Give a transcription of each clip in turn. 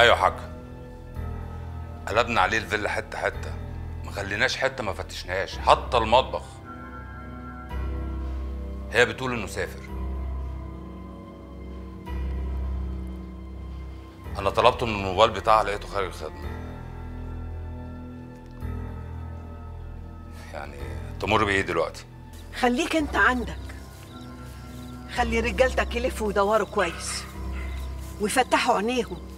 أيوه يا حاج قلبنا عليه الفيلا حتة حتة. ما خليناش حتة ما فتشناهاش. حتى المطبخ. هي بتقول إنه سافر. أنا طلبته من الموبايل بتاعها لقيته خارج الخدمة. يعني تمر بإيه دلوقتي؟ خليك أنت عندك. خلي رجالتك يلفوا ويدوروا كويس. ويفتحوا عينيهم.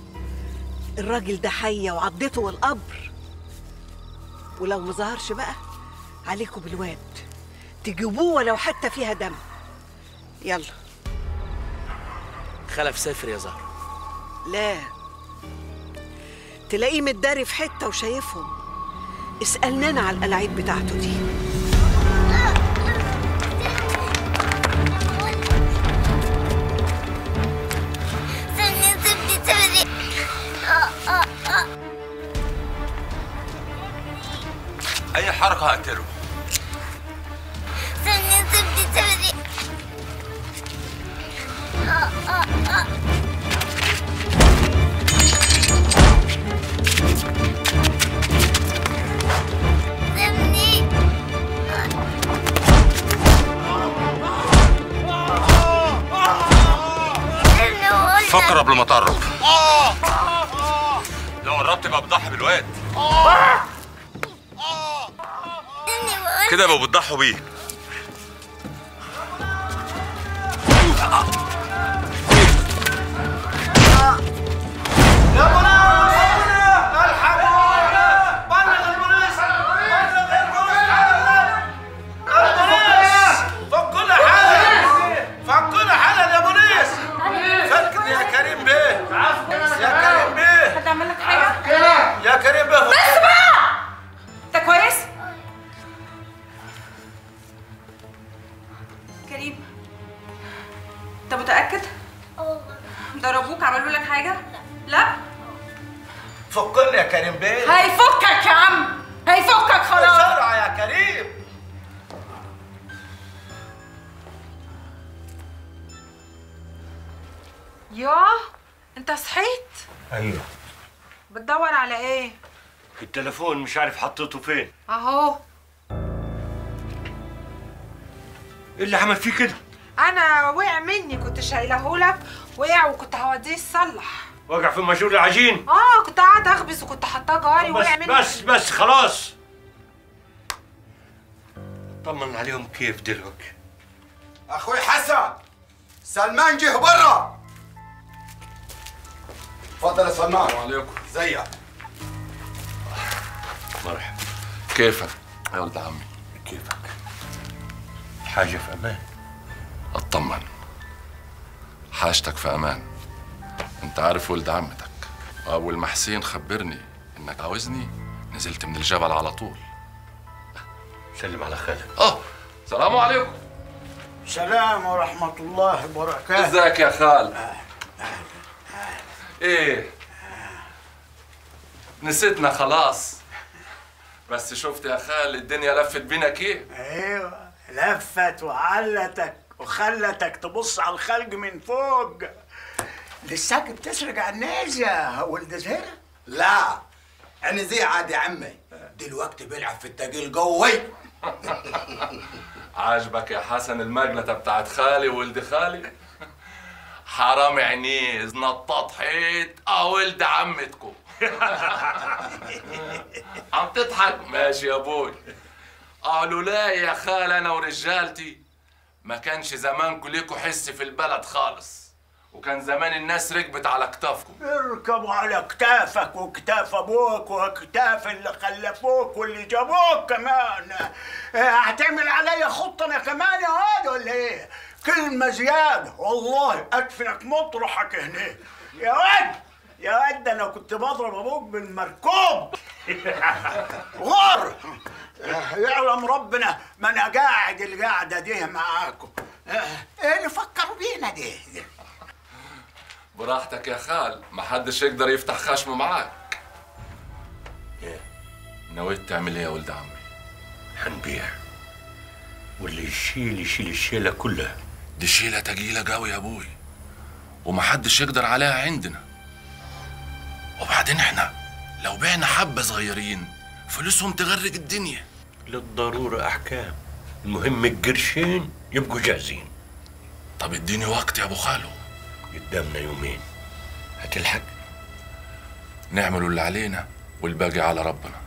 الراجل ده حية وعضته والقبر. ولو ما ظهرش بقى عليكم بالواد. تجيبوه ولو حتى فيها دم. يلا. خلف سافر يا زهر. لا. تلاقيه متداري في حتة وشايفهم. اسألنا على القلاعيد بتاعته دي. اي حركه هقتله فكر قبل ما تقرب. لو قربت يبقى بتضحي بالواد. كده يبقى بتضحوا بيه فكرني يا كريم بيه. هيفكك يا عم. هيفكك خلاص. بسرعة يا كريم؟ ياه انت صحيت؟ أيوه. بتدور على إيه؟ التليفون مش عارف حطيته فين. اهو. إيه اللي عمل فيه كده؟ أنا وقع مني كنت شايله لك وقع وكنت هوديه يصلح. وقع في مجهول العجين آه كنت قاعدة أخبز وكنت حاطاه جاري بس وقع مني بس بس خلاص. طمن عليهم كيف دلوقتي أخوي حسن سلمان جه برا. تفضل يا سلمان. السلام عليكم. زيك مرحبا. كيفك؟ يا ولد عمي. كيفك؟ الحاجة في أمان؟ أطمن. حاجتك في أمان. انت عارف ولد عمتك. اول ما حسين خبرني إنك عاوزني نزلت من الجبل على طول. سلم على خالك. آه سلام عليكم. سلام ورحمة الله وبركاته. إزيك يا خال؟ إيه؟ نسيتنا خلاص. بس شفت يا خال الدنيا لفت بينا كيف أيوه لفت وعلتك وخلتك تبص على الخلق من فوق. لساك بتسرق على الناس يا ولد زهيرة لا أنا زي عادي عمي. دلوقتي بيلعب في التقيل قوي. عاجبك يا حسن المجلتة بتاعت خالي وولد خالي؟ حرام عينيه نطاط حيط آه ولد عمتكم عم تضحك؟ ماشي يا أبوي قالوا لا يا خال أنا ورجالتي. ما كانش زمانكم ليكوا حس في البلد خالص. وكان زمان الناس ركبت على كتافكم. اركبوا على كتافك وكتاف أبوك وكتاف اللي خلفوك واللي جابوك كمان. هتعمل عليا خطه أنا كمان يا واد ولا إيه؟ كلمة زيادة. والله ادفنك مطرحك هنا يا واد يا واد أنا كنت بضرب أبوك بالمركوب. غر يعلم ربنا ما أنا قاعد القعدة دي معاكم. إيه اللي فكروا بينا دي. براحتك يا خال محدش يقدر يفتح خشمه معاك. إيه نويت تعمل إيه يا ولد عمي؟ هنبيع واللي يشيل يشيل الشيلة كلها. دي شيلة تقيلة قوي يا أبوي ومحدش يقدر عليها عندنا. وبعدين إحنا لو بعنا حبة صغيرين فلوسهم تغرق الدنيا. للضرورة أحكام. المهم القرشين يبقوا جاهزين. طب اديني وقت يا أبو خالو. قدامنا يومين. هتلحق؟ نعمل اللي علينا والباقي على ربنا.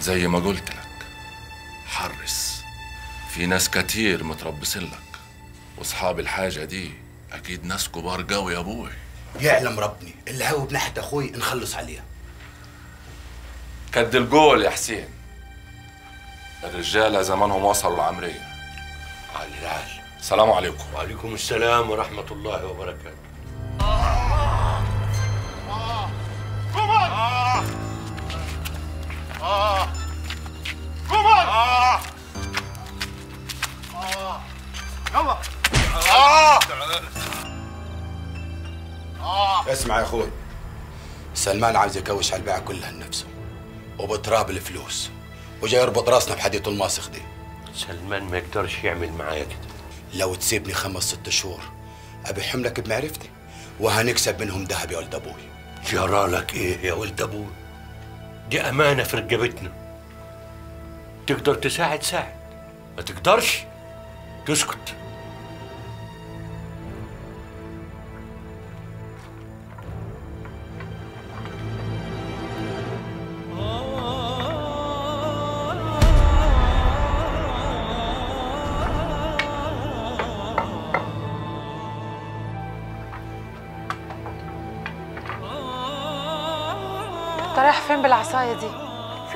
زي ما قلت لك حرص. في ناس كتير متربصين لك. واصحاب الحاجة دي أكيد ناس كبار قوي يا أبوي. يعلم ربني. اللي هو بناحية أخوي نخلص عليها. كد الجول يا حسين. الرجالة زمانهم وصلوا العمرية. علي العال. السلام عليكم. وعليكم السلام ورحمة الله وبركاته. اسمع يا أخوي. سلمان عاوز يكوش على البيعة كلها لنفسه وبتراب الفلوس وجاي يربط راسنا بحديث الماسخ دي. سلمان ما يقدرش يعمل معايا كده. لو تسيبني خمس ست شهور. أبي حملك بمعرفتي وهنكسب منهم ذهب يا ولد أبوي. جرالك إيه يا ولد أبوي؟ دي أمانة في رقبتنا. تقدر تساعد ساعد. ما تقدرش تسكت.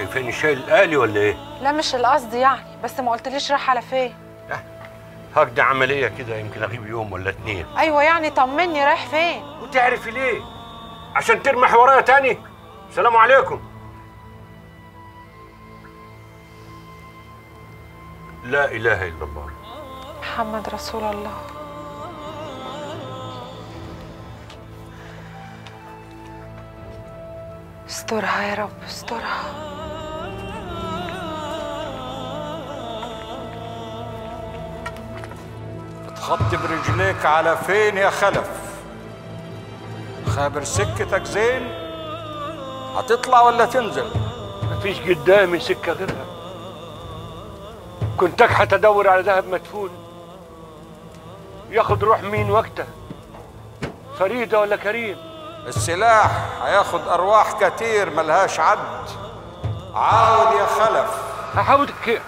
شايفين الشاي الآلي ولا إيه؟ لا مش القصد يعني بس ما قلتليش رايح على فين. هكذا عملية كده يمكن أغيب يوم ولا اتنين. أيوه يعني طمني رايح فين؟ وتعرفي ليه؟ عشان ترمح ورايا تاني؟ السلام عليكم. لا إله إلا الله. محمد رسول الله. استرها يا رب استرها. تخطي برجليك على فين يا خلف؟ خابر سكتك زين؟ هتطلع ولا تنزل؟ مفيش قدامي سكة غيرها. كنت اكحت ادور على ذهب مدفون. ياخد روح مين وقته فريدة ولا كريم؟ السلاح هياخد أرواح كتير ملهاش عد. عاود يا خلف. هحاول كيف؟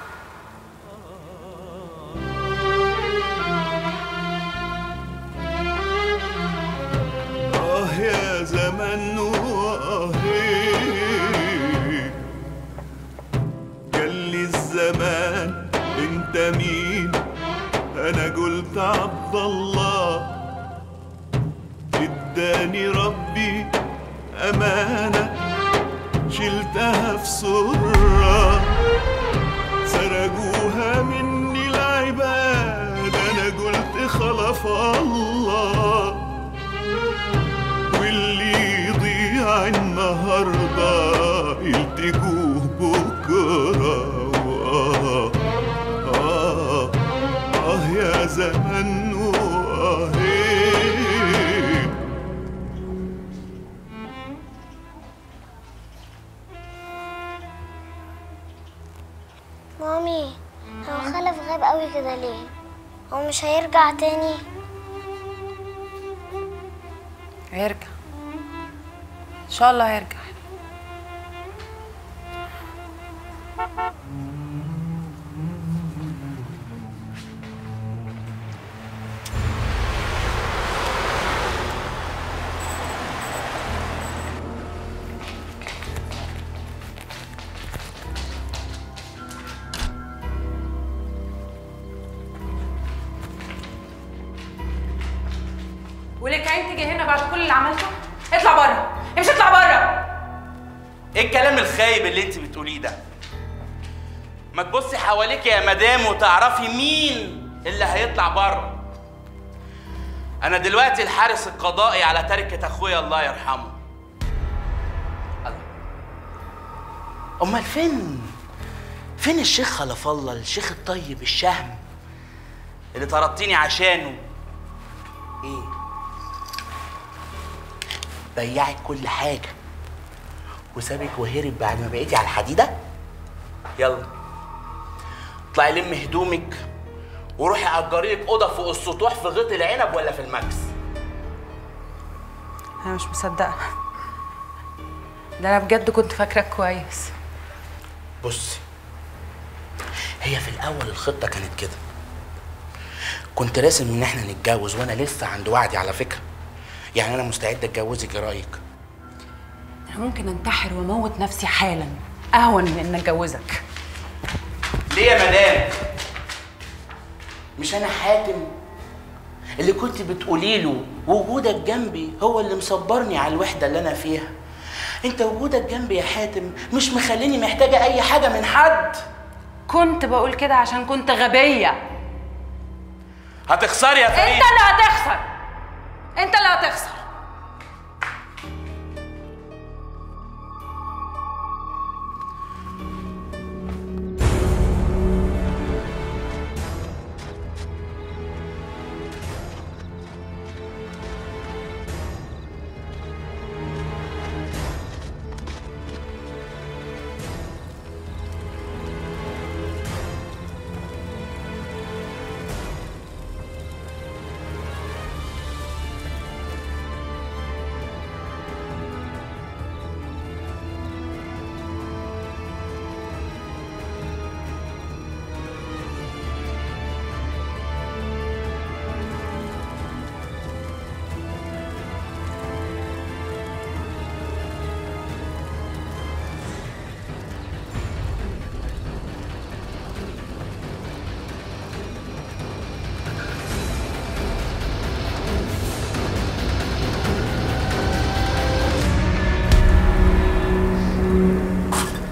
زمن وآهي قال لي الزمان انت مين؟ أنا قلت عبد الله. اداني ربي أمانة شلتها في سرة. سرقوها مني العباد أنا قلت خلف الله. يضيع النهارده يلتقوه بكرة. وآه آه آه يا زمن وآهي مامي هو خلف غاب قوي كده ليه؟ هو مش هيرجع تاني؟ هيرجع. شاء الله هيرجع. حواليك يا مدام وتعرفي مين اللي هيطلع بره. أنا دلوقتي الحارس القضائي على تركة أخويا الله يرحمه. الله. أمال فين؟ فين الشيخ خلف الله الشيخ الطيب الشهم اللي طردتيني عشانه؟ إيه؟ بيعك كل حاجة. وسابك وهرب بعد ما بقيتي على الحديدة؟ يلا. اطلعي لمي هدومك وروحي اجري لك أوضة فوق السطوح في غيط العنب ولا في الماكس أنا مش مصدقة. ده أنا بجد كنت فاكرك كويس. بصي هي في الأول الخطة كانت كده. كنت راسم إن إحنا نتجوز وأنا لسه عند وعدي على فكرة. يعني أنا مستعد أتجوزك إيه رأيك؟ أنا ممكن أنتحر وأموت نفسي حالا أهون من إن أتجوزك. ليه يا مدام. مش أنا حاتم؟ اللي كنت بتقولي له وجودك جنبي هو اللي مصبرني على الوحدة اللي أنا فيها. أنت وجودك جنبي يا حاتم مش مخليني محتاجة أي حاجة من حد. كنت بقول كده عشان كنت غبية. هتخسري يا فريد. أنت اللي هتخسر. أنت اللي هتخسر.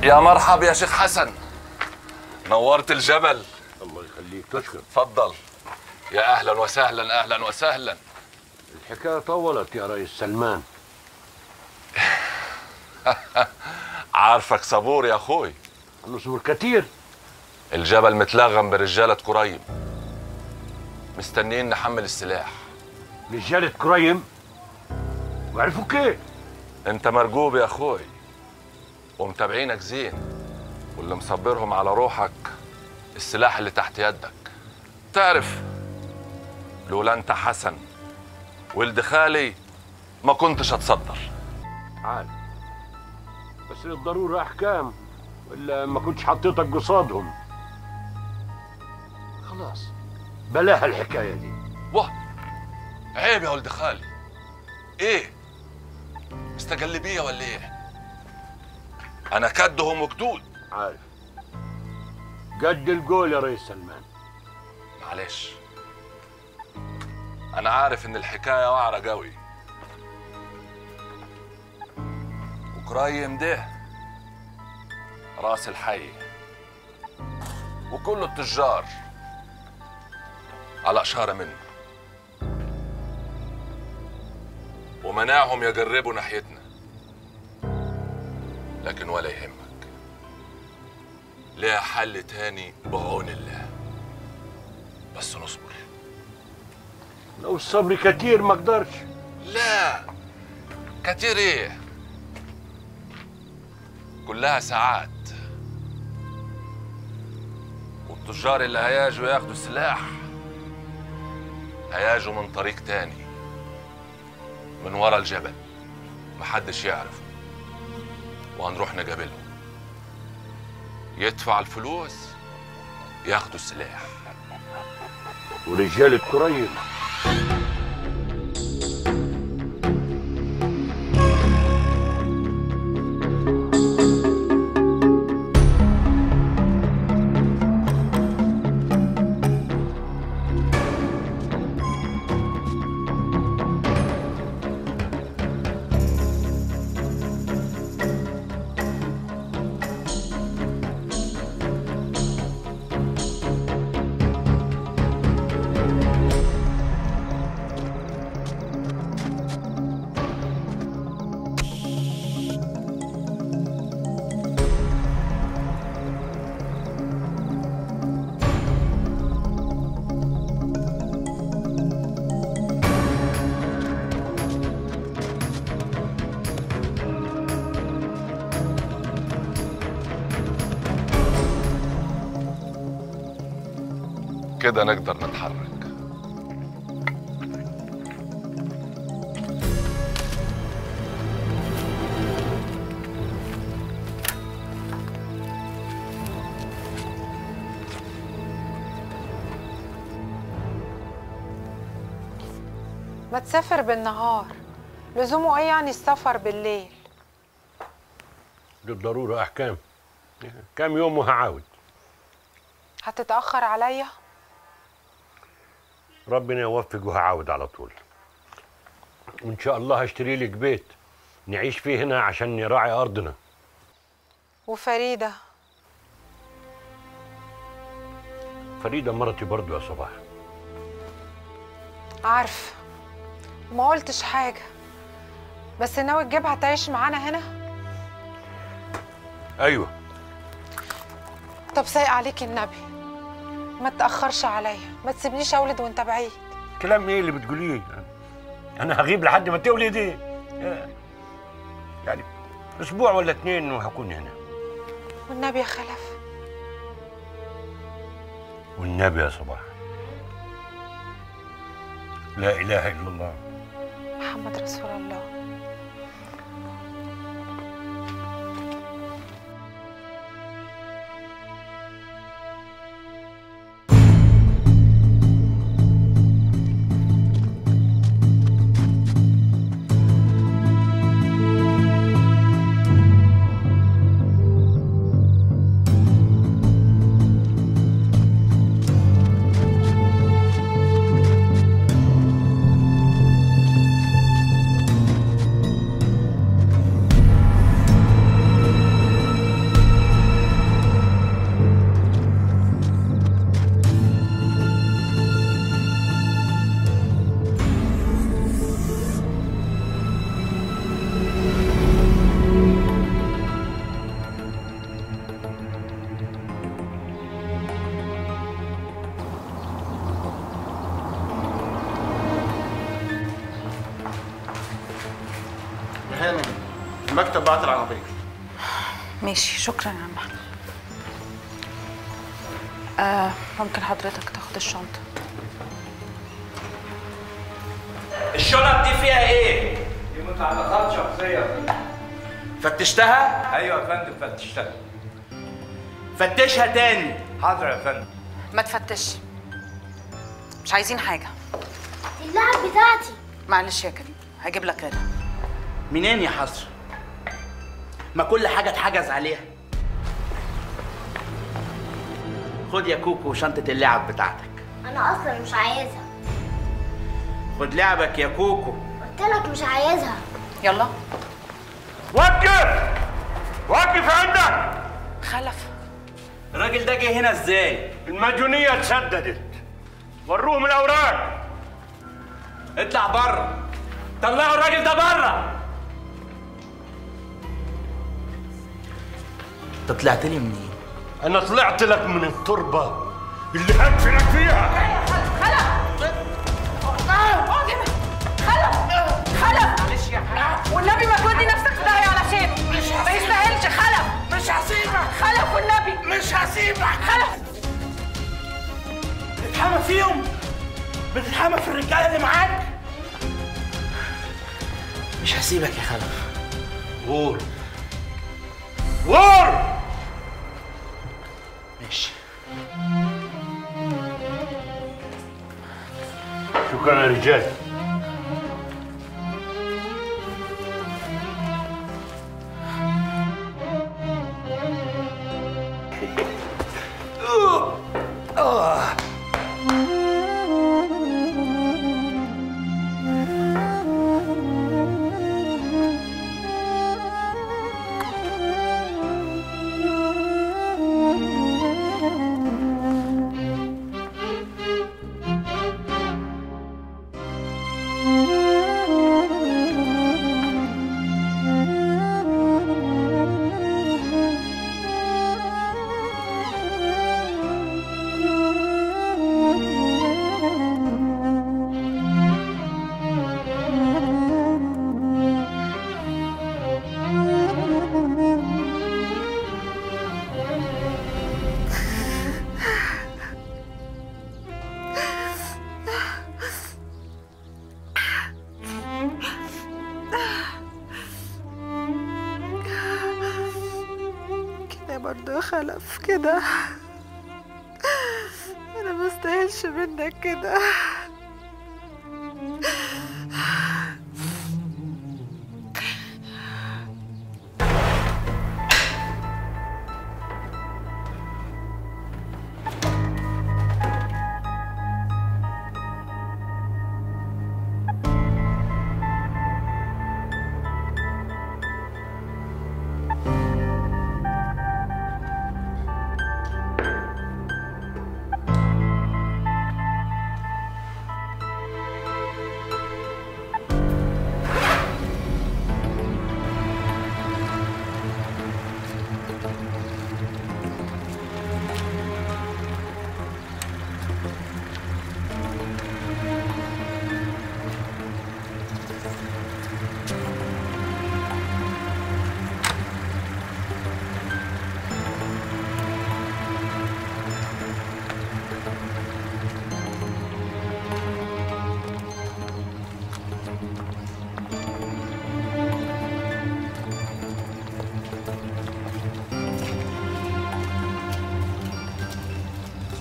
يا مرحب يا شيخ حسن. نورت الجبل الله يخليك. تشكر. اتفضل يا أهلا وسهلا أهلا وسهلا. الحكاية طولت يا ريس سلمان. عارفك صبور يا أخوي. نصبر كتير الجبل متلغم برجالة قريم مستنيين نحمل السلاح. رجالة كريم؟ وعرفوا كيف؟ أنت مرجوب يا أخوي. ومتابعينك زين واللي مصبرهم على روحك السلاح اللي تحت يدك. تعرف لولا أنت حسن ولد خالي ما كنتش أتصدر. عارف بس للضرورة أحكام ولا ما كنتش حطيتك قصادهم. خلاص بلاها الحكاية دي. واه عيب يا ولد خالي. إيه؟ مستقل بيا ولا إيه؟ أنا كدهم وجدود عارف. قد القول يا ريس سلمان. معلش. أنا عارف إن الحكاية وعرة قوي. وكرايم ده راس الحي. وكل التجار على اشاره منه. ومنعهم يجربوا ناحيتنا. لكن ولا يهمك. ليها حل تاني بعون الله. بس نصبر. لو الصبر كتير ما أقدرش. لا. كتير إيه؟ كلها ساعات. والتجار اللي هياجوا ياخدوا السلاح. هياجوا من طريق تاني. من ورا الجبل. محدش يعرف وهنروح نقابلهم. يدفع الفلوس ياخدوا السلاح. ورجالة كريم كده نقدر نتحرك. ما تسافر بالنهار. لزومه إيه يعني السفر بالليل؟ دي الضرورة أحكام. كام يوم وهعاود. هتتأخر عليا؟ ربنا يوفق وهعاود على طول. وإن شاء الله هشتري لك بيت نعيش فيه هنا عشان نراعي أرضنا. وفريدة. فريدة مرتي برضو يا صباح. عارفة وما قلتش حاجة بس ناوي تجيبها تعيش معانا هنا؟ أيوة. طب سايق عليك النبي. ما تأخرش عليا. ما تسيبنيش أولد وأنت بعيد. كلام إيه اللي بتقوليه؟ أنا هغيب لحد ما تولدي يعني أسبوع ولا اتنين وهكون هنا. والنبي يا خلف. والنبي يا صباح. لا إله إلا الله. محمد رسول الله. ماشي شكرا يا عم أحمد. آه ممكن حضرتك تاخد الشنطة. الشنط دي فيها إيه؟ دي متعلقات شخصية. فتشتها؟ أيوه يا فندم فتشتها. فتشها تاني. حاضر يا فندم. ما تفتش. مش عايزين حاجة. دي اللعب بتاعتي. معلش يا كريم هجيب لك غيرها. منين يا حسر؟ ما كل حاجة اتحجز عليها. خد يا كوكو شنطة اللعب بتاعتك. أنا أصلا مش عايزها. خد لعبك يا كوكو. قلت لك مش عايزها. يلا. وقف! وقف عندك! خلف. الراجل ده جه هنا إزاي؟ المديونية اتسددت وروهم الأوراق. اطلع بره. طلعوا الراجل ده بره. انت طلعت لي منين؟ أنا طلعت لك من التربة اللي هدفنك فيها خلف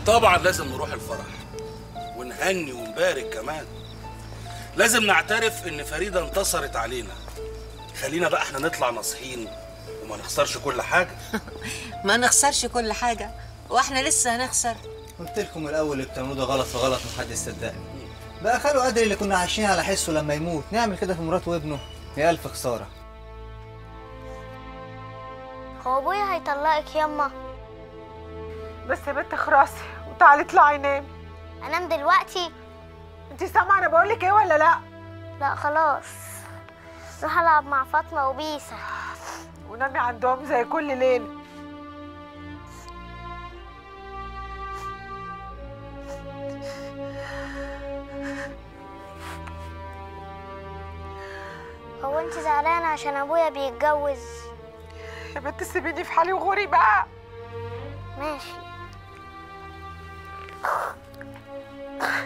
طبعا لازم نروح الفرح ونهني ونبارك كمان. لازم نعترف إن فريدة انتصرت علينا. خلينا بقى إحنا نطلع ناصحين وما نخسرش كل حاجة. ما نخسرش كل حاجة وإحنا لسه هنخسر. قلت لكم الأول اللي بتعملوه ده غلط فغلط محدش صدقني. بقى خاله قادر اللي كنا عايشين على حسه لما يموت. نعمل كده في مراته وابنه. يا ألف خسارة. هو أبويا هيطلقك ياما. بس يا بنت خراسي وتعالي اطلعي نامي. أنام دلوقتي؟ انت سامعة أنا بقول لك إيه ولا لأ؟ لأ خلاص. راح ألعب مع فاطمة وبيسا ونامي عندهم زي كل ليله هو انت زعلانة عشان أبويا بيتجوز؟ يا بنت سيبيني في حالي وغوري بقى. ماشي. 啊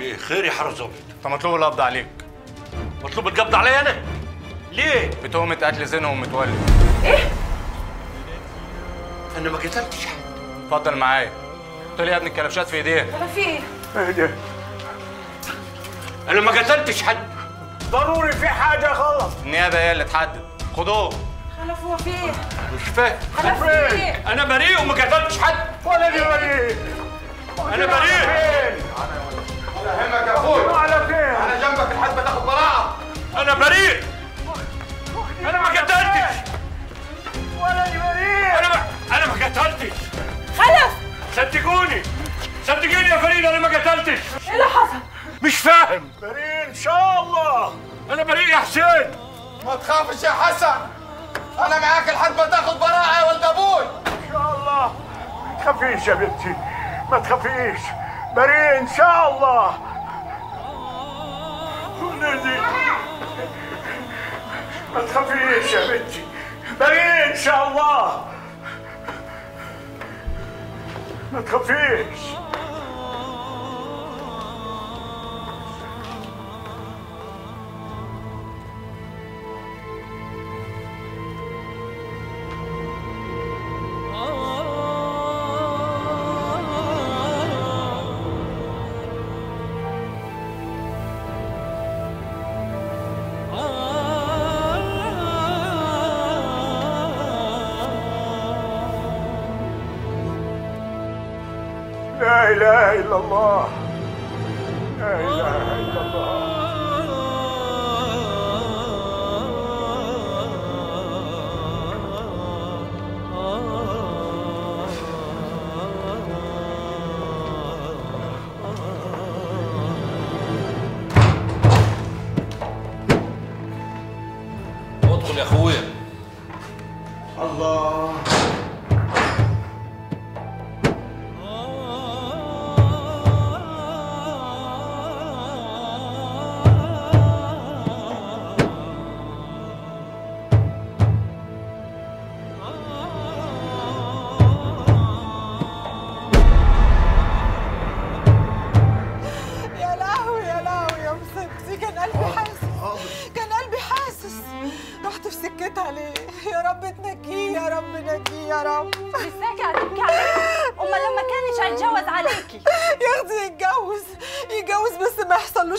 إيه خير يا حرس ظابط انت مطلوب القبض عليك. مطلوب القبض عليا أنا. ليه؟ بتهمة قتل زنا ومتولد أنا ما قتلتش حد. اتفضل معايا. قلت لي يا ابني الكلبشات في إيديه. ولا في إيه؟ أنا ما قتلتش حد. ضروري في حاجة غلط. النيابة هي اللي تحدد. خدوه. خلف هو في إيه؟ مش فاهم خلف في إيه؟ أنا بريء وما قتلتش حد. ولا دي بريء. أنا بريء. ولا همك يا أخوي. على فين أنا جنبك لحد ما تاخد براءة. أنا بريء. أنا ما قتلتش. ولا بريء. أنا ما أنا ما قتلتش. خلف. صدقوني. صدقوني يا فريد أنا ما قتلتش. إيه اللي حصل؟ مش فاهم. بريء إن شاء الله. أنا بريء يا حسين. ما تخافش يا حسن. أنا معاك لحد ما تاخد براءة يا ولد أبوي. إن شاء الله. ما تخافيش يا بنتي. ما تخافيش. بريء إن شاء الله. ولدي ما تخافيش يا بنتي. بريء إن شاء الله. ما تخافيش.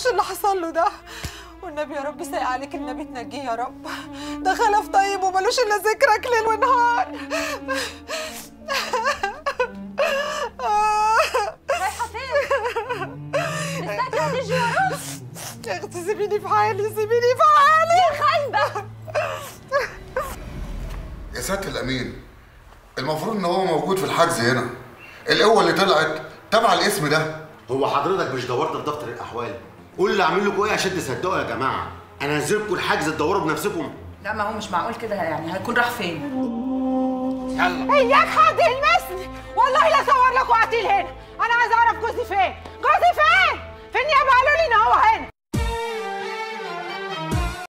يحصلوش اللي حصل له ده. والنبي يا رب سايق عليك النبي تنجيه يا رب. ده خلف طيب وملوش إلا ذكرك ليل ونهار. رايحة فين؟ هتيجي وراه يا أختي سيبيني في حالي سيبيني في حالي. يا خايبة. يا سيادة الأمين المفروض إن هو موجود في الحجز هنا. القوة اللي طلعت تبع الاسم ده. هو حضرتك مش دورت في دفتر الأحوال. قول لي اعمل لكم إيه عشان تصدقوا يا جماعة؟ أنا هنزلكم الحجز تدوروا بنفسكم. لا ما هو مش معقول كده يعني هيكون راح فين؟ يلا. اياك حد يلمسني والله لا صور لك وقتيل هنا أنا عايز اعرف جوزي فين. جوزي فين؟ في النيابه قالوا لي إن هو هنا.